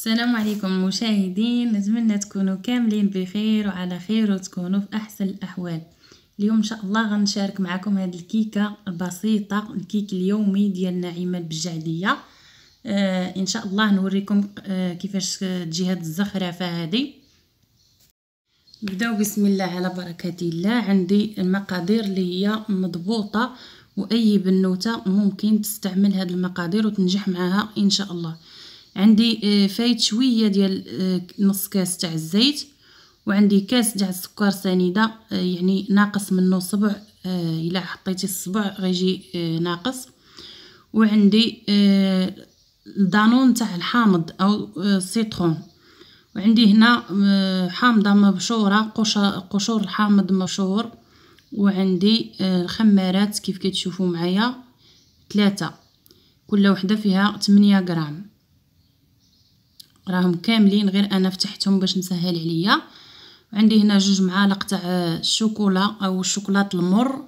السلام عليكم مشاهدين. نتمنى تكونوا كاملين بخير وعلى خير وتكونوا في أحسن الأحوال. اليوم إن شاء الله غنشارك معكم هذه الكيكة البسيطة الكيك اليومي ديال نعيمة البجعديه آه إن شاء الله نوريكم آه كيفاش تجي هذه الزخرفة هذه نبداو بسم الله على بركة الله. عندي المقادير اللي هي مضبوطة وأي بنوتة ممكن تستعمل هذه المقادير وتنجح معها إن شاء الله. عندي آه، فايت شوية ديال آه، نص كاس تاع الزيت وعندي كاس تاع السكر سنيدة آه، يعني ناقص منه صبع إلا حطيتي الصبع غيجي ناقص. وعندي الدانون تاع الحامض أو ال citron. وعندي هنا حامضة مبشورة قشور الحامض مبشور. وعندي الخمارات كيف كتشوفوا معايا ثلاثة كل وحدة فيها 8 غرام. راهم كاملين غير أنا فتحتهم باش نسهل عليا. عندي هنا جوج معالق تاع الشوكولا أو الشوكولات المر.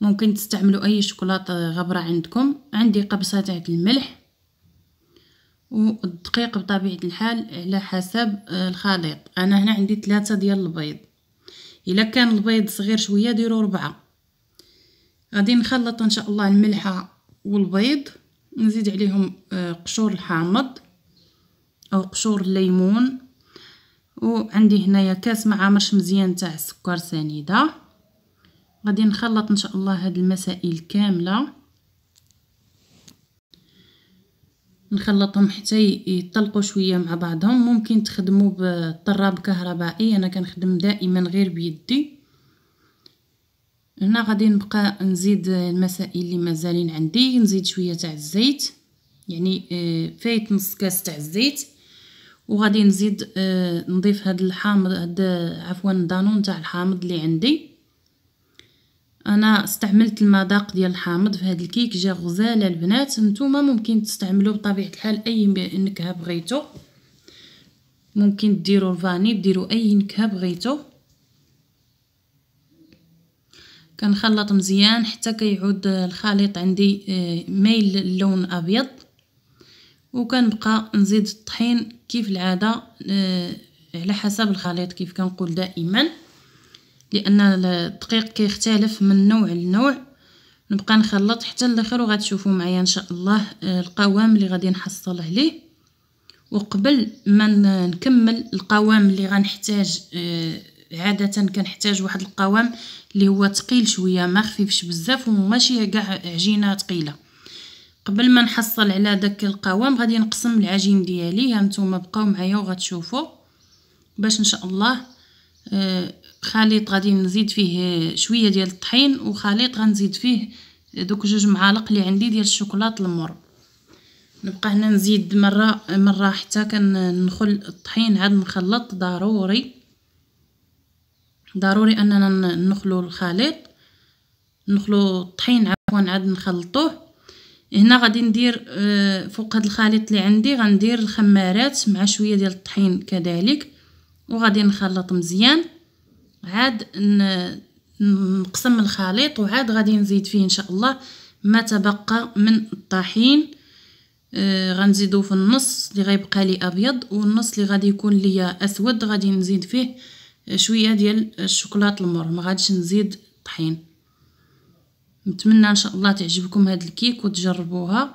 ممكن تستعملوا أي شوكولاته غبره عندكم. عندي قبصة تاع الملح والدقيق بطبيعة الحال على حسب الخليط. أنا هنا عندي ثلاثة ديال البيض. إلا كان البيض صغير شوية ديروا ربعة. غادي نخلط إن شاء الله الملحه والبيض. نزيد عليهم قشور الحامض. أو قشور الليمون. وعندي هنايا كاس معامرش مزيان تاع السكر سنيدة. غادي نخلط إن شاء الله هاد المسائل كاملة. نخلطهم حتى يطلقوا شوية مع بعضهم. ممكن تخدموا بطراب كهربائي. أنا كنخدم دائما غير بيدي. هنا غادي نبقى نزيد المسائل اللي مازالين عندي. نزيد شوية تاع الزيت. يعني آه، فايت نص كاس تاع الزيت. وغادي نزيد آه نضيف هاد الحامض هاد عفوا دانون تاع الحامض اللي عندي. أنا استعملت المذاق ديال الحامض في هاد الكيك جا غزالة البنات. نتوما ممكن تستعملوا بطبيعة الحال أي نكهة بغيتو. ممكن ديروا ال vanille ديروا أي نكهة بغيتو. كنخلط مزيان حتى كيعود الخليط عندي آه، مايل اللون أبيض. وكنبقى نزيد الطحين كيف العادة آه، على حسب الخليط كيف كنقول دائما. لأن الدقيق كيختلف من نوع لنوع. نبقى نخلط حتى الآخر وغتشوفوا معايا إن شاء الله آه، القوام اللي غادي نحصل عليه. وقبل ما نكمل القوام اللي غنحتاج آه، عادة كنحتاج واحد القوام اللي هو ثقيل شوية ما خفيفش بزاف وماشي كاع عجينة ثقيله قبل ما نحصل على داك القوام غادي نقسم العجين ديالي. ها نتوما بقاو معايا وغتشوفوا. باش إن شاء الله آه، خليط غادي نزيد فيه شوية ديال الطحين وخليط غنزيد فيه دوك جوج معالق اللي عندي ديال الشوكولاط المر. نبقى هنا نزيد مرة مرة حتى كندخل الطحين عاد نخلط. ضروري. ضروري أننا نخلو الخليط. نخلو الطحين عفوا عاد نخلطوه. هنا غادي ندير آه، فوق هاد الخليط اللي عندي غندير الخمارات مع شوية ديال الطحين كذلك وغادي نخلط مزيان. عاد نقسم الخليط وعاد غادي نزيد فيه إن شاء الله ما تبقى من الطحين. آه غنزيدو في النص اللي غيبقى لي أبيض والنص اللي غادي يكون ليا أسود غادي نزيد فيه شوية ديال الشوكولاط المر ما غاديش نزيد طحين. نتمنى إن شاء الله تعجبكم هاد الكيك وتجربوها.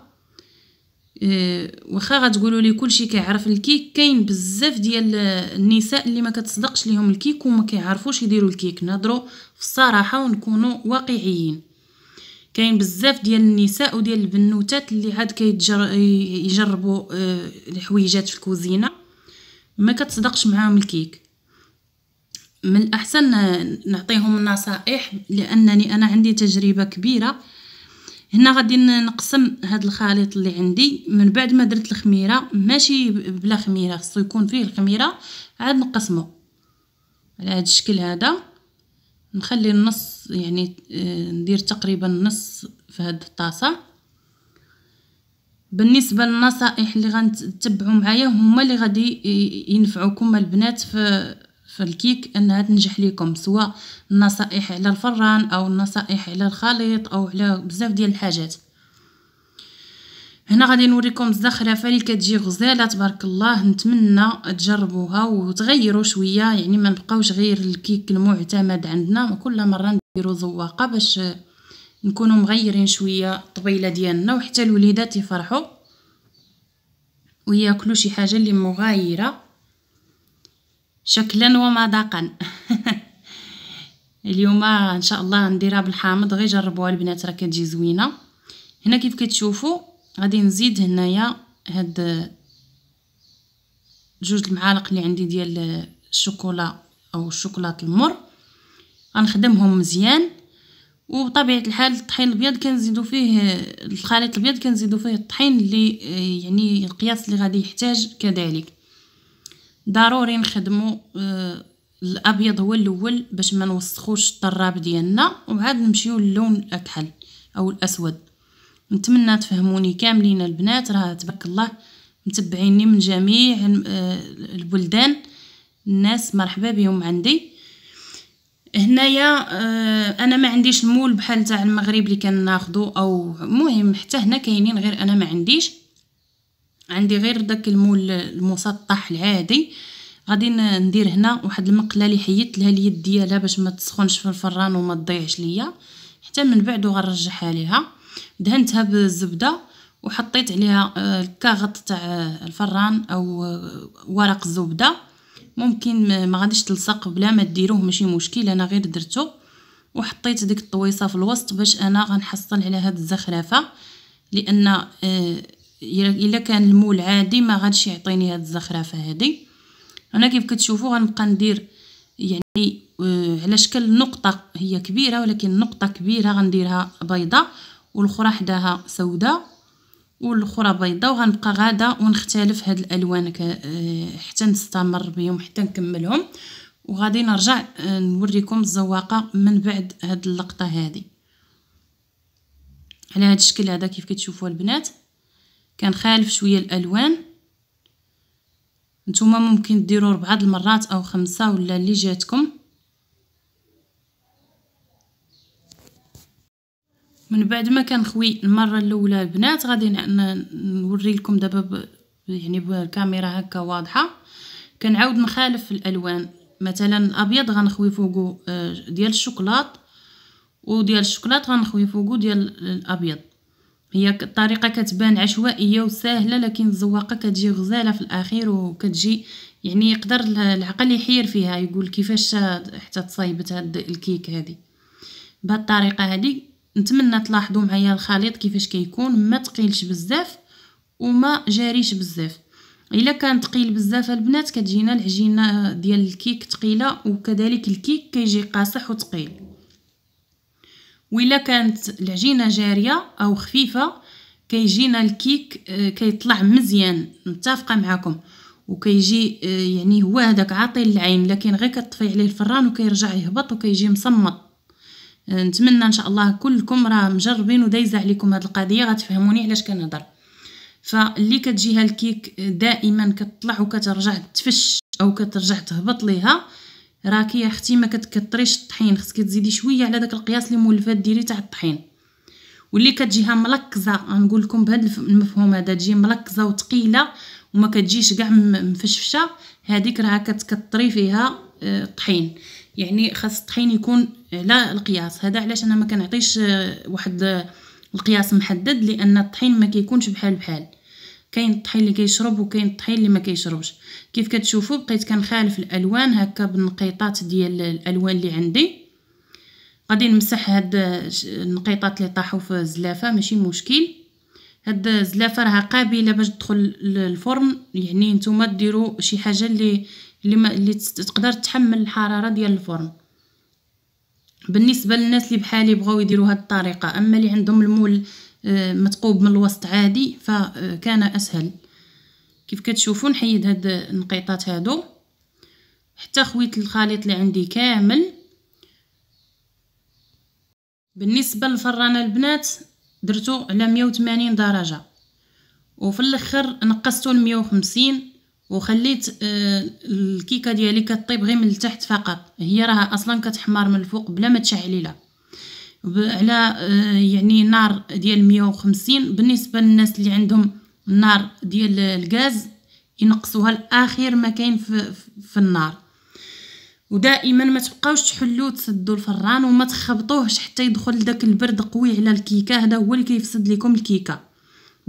إيه واخا غتقولوا لي كلشي كيعرف الكيك كاين بزاف ديال النساء اللي ما كتصدقش ليهم الكيك وما كيعرفوش يديروا الكيك. نهضروا في الصراحة ونكونوا واقعيين. كاين بزاف ديال النساء وديال البنوتات اللي عاد كيجربوا آه الحويجات في الكوزينة. ما كتصدقش معاهم الكيك. من الأحسن نعطيهم النصائح لأنني أنا عندي تجربة كبيرة. هنا غادي نقسم هاد الخليط اللي عندي. من بعد ما درت الخميرة ماشي بلا خميرة خصو يكون فيه الخميرة عاد نقسمه على هاد الشكل هذا نخلي النص يعني آه، ندير تقريبا نص في هاد الطاسة. بالنسبة للنصائح اللي غنتبعوا معايا هما اللي غادي ينفعوكم البنات في في الكيك انها تنجح لكم سواء النصائح على الفران أو النصائح على الخليط أو على بزاف ديال الحاجات. هنا غادي نوريكم الزخرفه اللي كتجي غزالة تبارك الله. نتمنى تجربوها وتغيروا شوية يعني ما نبقاوش غير الكيك المعتمد عندنا. كل مرة نديروا زواقه باش نكونوا مغيرين شوية الطبيلة ديالنا وحتى الوليدات يفرحوا وياكلوا شي حاجة اللي مغايرة. شكلا ومذاقا. اليوم إن شاء الله نديرها بالحامض غير جربوها البنات راه كتجي زوينة. هنا كيف كتشوفوا غادي نزيد هنايا هاد جوج المعالق اللي عندي ديال الشوكولا أو الشوكولاط المر. غنخدمهم مزيان. وبطبيعة الحال الطحين الأبيض كنزيدو فيه الخليط الأبيض كنزيدو فيه الطحين اللي يعني القياس اللي غادي يحتاج كذلك. ضروري نخدمو آه، الأبيض هو الأول باش ما نوسخوش الطراب ديالنا وعاد نمشيو للون الأكحل أو الأسود. نتمنى تفهموني كاملين البنات راه تبارك الله متبعيني من جميع آه، البلدان. الناس مرحبا بهم عندي. هنايا آه، أنا ما عنديش المول بحال تاع المغرب اللي كناخذو أو مهم حتى هنا كاينين غير أنا ما عنديش. عندي غير داك المول المسطح العادي. غادي ندير هنا واحد المقلة اللي حيدت لها اليد ديالها باش ما تسخنش في الفران وما تضيعش ليا. حتى من بعد غنرجعها ليها. دهنتها بالزبدة وحطيت عليها آه، الكاغط تاع الفران أو آه، ورق الزبده ممكن ما غاديش تلصق بلا ما ديروه ماشي مشكل أنا غير درتو وحطيت ديك الطويصة في الوسط باش أنا غنحصل على هاد الزخرفة. لأن آه، الا كان المول عادي ما غاديش يعطيني هاد الزخرفة هادي. أنا كيف كتشوفوا غنبقى ندير يعني على شكل نقطة هي كبيرة ولكن نقطة كبيرة غنديرها بيضة والأخرى حداها سوداء والأخرى بيضاء وغنبقى غادة ونختلف هاد الألوان آه، حتى نستمر بهم حتى نكملهم. وغادي نرجع آه، نوريكم الزواقة من بعد هاد اللقطة هادي. على هاد الشكل هذا كيف كتشوفوا البنات. كان خالف شوية الألوان. نتوما ممكن ديروا ربعه المرات أو خمسة ولا اللي جاتكم. من بعد ما كنخوي المرة الأولى البنات غادي نوري لكم دابا يعني بالكاميرا هكا واضحة. كنعاود نخالف الألوان. مثلا الأبيض غنخوي فوقو آه، ديال الشوكولات وديال الشوكولات غنخوي فوقو ديال الأبيض. هي الطريقة كتبان عشوائية وسهلة لكن الزواقة كتجي غزالة في الأخير وكتجي يعني يقدر العقل يحير فيها يقول كيفاش حتى تصايبت هاد الكيك هادي. بهاد الطريقة هادي نتمنى تلاحظوا معايا الخليط كيفاش كيكون. ما تقيلش بزاف وما جاريش بزاف. إلا كان ثقيل بزاف البنات كتجينا العجينة ديال الكيك ثقيله وكذلك الكيك كيجي قاصح وثقيل وإلا كانت العجينة جارية أو خفيفة كيجينا الكيك آه، كيطلع مزيان. متفقة معكم وكيجي آه، يعني هو هذاك عاطي العين لكن غير كطفي عليه الفران وكيرجع يهبط وكيجي مصمط نتمنى إن شاء الله كلكم راه مجربين ودايزة عليكم هذه القضية غتفهموني علاش كنهضر. فاللي كتجيها الكيك دائما كتطلع وكترجع تفش أو كترجع تهبط ليها. راكي يا أختي ما كتكثريش الطحين خصك تزيدي شوية على داك القياس اللي مولفات ديري تاع الطحين. واللي كتجيها ملكزة غنقول لكم بهذا المفهوم هذا تجي ملكزة وثقيله وما كتجيش كاع مفشفشة هذيك راه كتكثري فيها الطحين آه، يعني خاص الطحين يكون لا القياس. هذا علاش أنا ما كنعطيش آه، واحد القياس محدد لأن الطحين ما كيكونش بحال بحال. كاين الطحين اللي كيشرب وكاين الطحين اللي ما كيشربش. كيف كتشوفوا بقيت كنخالف الألوان هكا بالنقيطات ديال الألوان اللي عندي. غادي نمسح هاد النقيطات اللي طاحوا في الزلافة ماشي مشكل. هاد الزلافة راها قابلة باش تدخل للفرن. يعني نتوما ديروا شي حاجة اللي اللي, ما اللي تقدر تحمل الحرارة ديال الفرن. بالنسبة للناس اللي بحالي بغاو يديروا هاد الطريقة أما اللي عندهم المول آه، متقوب من الوسط عادي فكان أسهل. كيف كتشوفوا نحيد هاد النقيطات هادو. حتى خويت الخليط اللي عندي كامل. بالنسبة للفرانه البنات درتو على 180 درجة. وفي الأخر نقصتو ل 150 وخليت آه، الكيكة ديالي كطيب غير من التحت فقط. هي راها أصلا كتحمر من الفوق بلا ما تشعلي لها على آه، يعني نار ديال 150 بالنسبة للناس اللي عندهم النار ديال الغاز ينقصوها لآخر ما كاين في, في النار. ودائما ما تبقاوش تحلوا تسدوا الفران وما تخبطوهش حتى يدخل داك البرد قوي على الكيكة. هذا هو اللي كيفسد لكم الكيكة.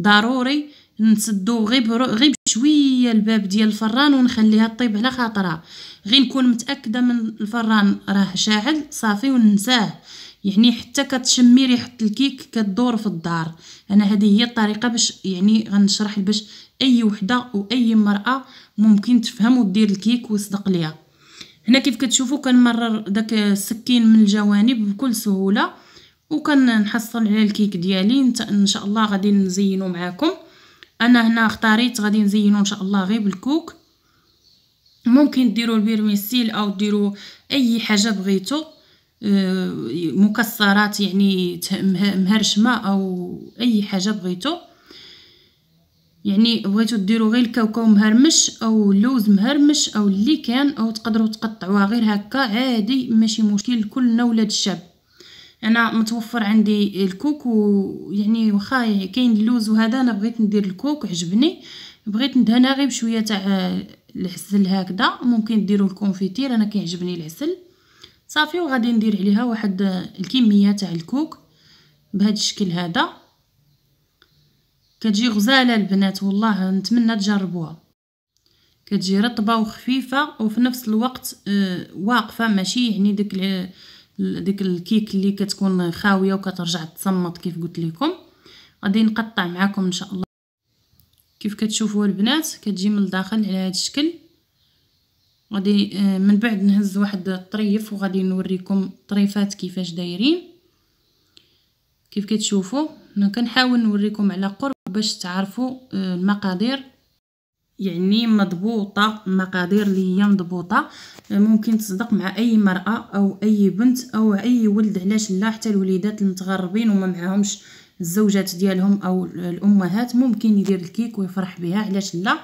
ضروري نسدو غير غير بشويه الباب ديال الفران ونخليها طيب على خاطرها. غير نكون متأكدة من الفران راه شاعل صافي وننساه يعني حتى كتشمي ريحة الكيك كدور في الدار. أنا هذه هي الطريقة باش يعني غنشرح باش أي وحدة واي مرأة ممكن تفهم ودير الكيك ويصدق ليها. هنا كيف كتشوفوا كنمرر داك السكين من الجوانب بكل سهولة وكنحصل على الكيك ديالي. إن شاء الله غادي نزينو معاكم. أنا هنا اختاريت غادي نزينو إن شاء الله غير بال coco. ممكن ديروا ال vermicelle أو ديروا أي حاجة بغيتو. مكسرات يعني مهرشمه أو أي حاجة بغيتو. يعني بغيتو ديروا غير الكاوكاو مهرمش أو اللوز مهرمش أو اللي كان أو تقدروا تقطعوها غير هكا عادي ماشي مشكل كلنا ولاد الشاب أنا متوفر عندي الكوك ويعني واخا كاين اللوز وهذا أنا بغيت ندير الكوك عجبني. بغيت ندهنها غير بشوية تاع العسل هكذا ممكن ديروا الكونفيتير أنا كيعجبني العسل. صافي وغادي ندير عليها واحد الكمية تاع الكوك بهذا الشكل هذا. كتجي غزالة البنات والله نتمنى تجربوها. كتجي رطبة وخفيفة وفي نفس الوقت آه، واقفة ماشي يعني ديك ديك الكيك اللي كتكون خاوية وكترجع تصمت كيف قلت لكم. غادي نقطع معكم إن شاء الله كيف كتشوفوا البنات. كتجي من الداخل على هذا الشكل. غادي آه، من بعد نهز واحد الطريف وغادي نوريكم طريفات كيفاش دايرين. كيف كتشوفوا أنا كنحاول نوريكم على قرب باش تعرفوا آه، المقادير. يعني مضبوطة مقادير اللي هي مضبوطة. آه، ممكن تصدق مع أي مرأة أو أي بنت أو أي ولد علاش لا؟ حتى الوليدات المتغربين وما معاهمش الزوجات ديالهم أو الأمهات ممكن يدير الكيك ويفرح بها علاش لا؟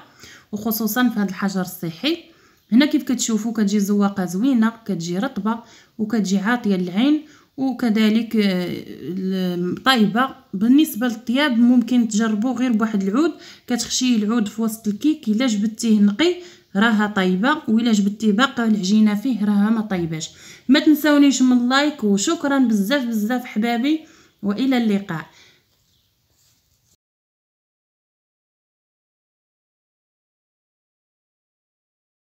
وخصوصا في هذا الحجر الصحي. هنا كيف كتشوفوا كتجي زواقة زوينة كتجي رطبة وكتجي عاطية للعين وكذلك آه، طايبه بالنسبة للطياب ممكن تجربوا غير بواحد العود. كتخشي العود في وسط الكيك. إلا جبدتيه نقي راها طيبه وإلا جبدتي باقي العجينة فيه راها ما طيباش ما تنساونيش من لايك وشكرا بزاف بزاف حبابي. وإلى اللقاء.